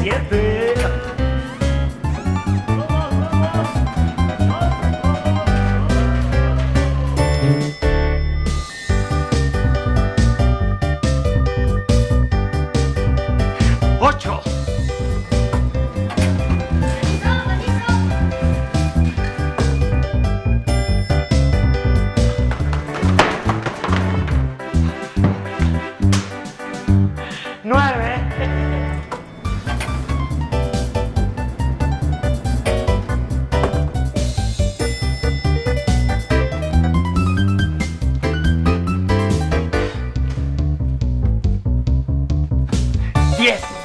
siete. Ocho. Nueve. 10.